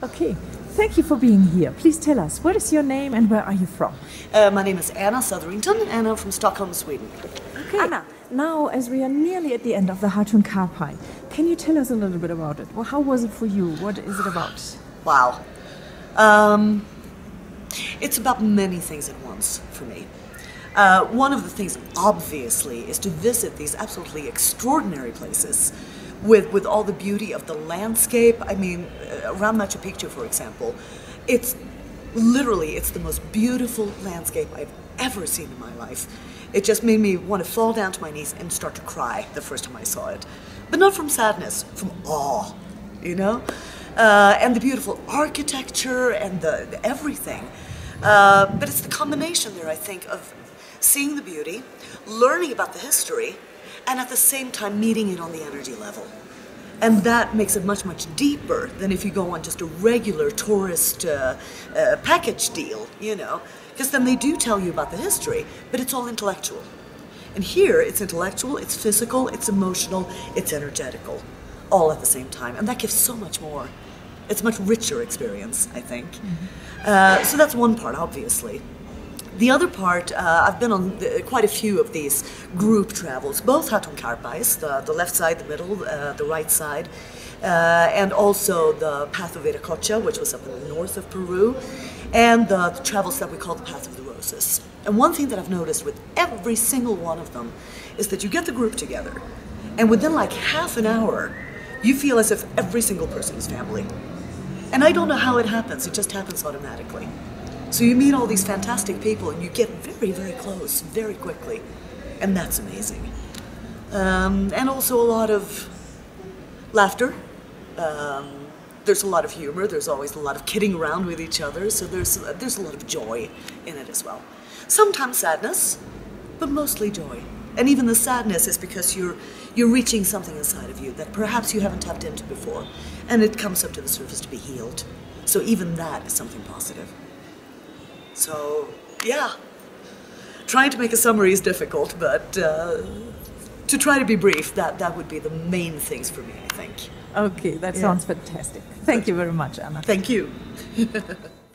Okay, thank you for being here. Please tell us, what is your name and where are you from? Uh, my name is Anna Sotherington and I'm from Stockholm, Sweden. Okay. Anna, now as we are nearly at the end of the Hatun Karpay, can you tell us a little bit about it? Well, how was it for you? What is it about? Wow. Um, it's about many things at once for me. Uh, one of the things, obviously, is to visit these absolutely extraordinary places with, with all the beauty of the landscape. I mean, uh, around Machu Picchu, for example, it's literally, it's the most beautiful landscape I've ever seen in my life. It just made me want to fall down to my knees and start to cry the first time I saw it. But not from sadness, from awe, you know? Uh, and the beautiful architecture and the, the everything. Uh, but it's the combination there, I think, of seeing the beauty, learning about the history, and at the same time meeting it on the energy level. And that makes it much, much deeper than if you go on just a regular tourist uh, uh, package deal, you know, because then they do tell you about the history, but it's all intellectual. And here, it's intellectual, it's physical, it's emotional, it's energetical, all at the same time. And that gives so much more. It's a much richer experience, I think. Mm-hmm. Uh, so that's one part, obviously. The other part, uh, I've been on the, quite a few of these group travels, both Hatun Karpays, the, the left side, the middle, uh, the right side, uh, and also the Path of Viracocha, which was up in the north of Peru, and the, the travels that we call the Path of the Roses. And one thing that I've noticed with every single one of them is that you get the group together, and within like half an hour, you feel as if every single person is family. And I don't know how it happens, it just happens automatically. So you meet all these fantastic people and you get very, very close very quickly. And that's amazing. Um, and also a lot of laughter. Um, there's a lot of humor. There's always a lot of kidding around with each other. So there's, there's a lot of joy in it as well. Sometimes sadness, but mostly joy. And even the sadness is because you're, you're reaching something inside of you that perhaps you haven't tapped into before. And it comes up to the surface to be healed. So even that is something positive. So, yeah. Trying to make a summary is difficult, but uh, to try to be brief, that, that would be the main things for me, I think. Okay, that yeah. sounds fantastic. Thank you very much, Anna. Thank you.